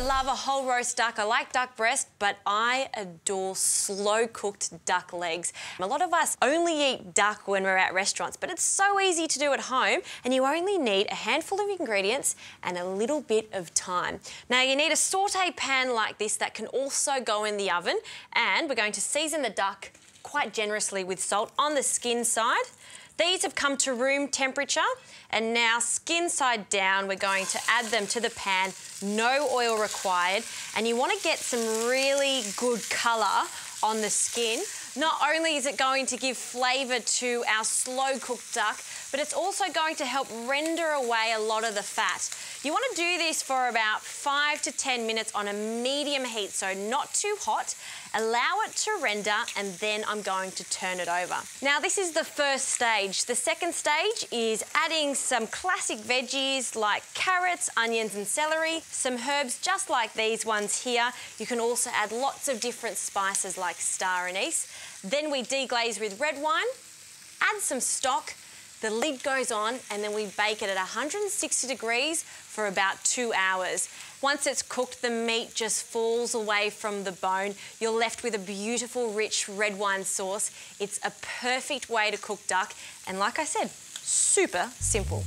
love a whole roast duck. I like duck breast, but I adore slow cooked duck legs. A lot of us only eat duck when we're at restaurants, but it's so easy to do at home and you only need a handful of ingredients and a little bit of time. Now you need a saute pan like this that can also go in the oven and we're going to season the duck quite generously with salt on the skin side. These have come to room temperature and now skin side down, we're going to add them to the pan, no oil required. And you wanna get some really good color on the skin. Not only is it going to give flavour to our slow cooked duck, but it's also going to help render away a lot of the fat. You want to do this for about five to 10 minutes on a medium heat, so not too hot. Allow it to render and then I'm going to turn it over. Now this is the first stage. The second stage is adding some classic veggies like carrots, onions and celery, some herbs just like these ones here. You can also add lots of different spices like star anise. Then we deglaze with red wine, add some stock, the lid goes on and then we bake it at 160 degrees for about two hours. Once it's cooked, the meat just falls away from the bone. You're left with a beautiful, rich red wine sauce. It's a perfect way to cook duck. And like I said, super simple.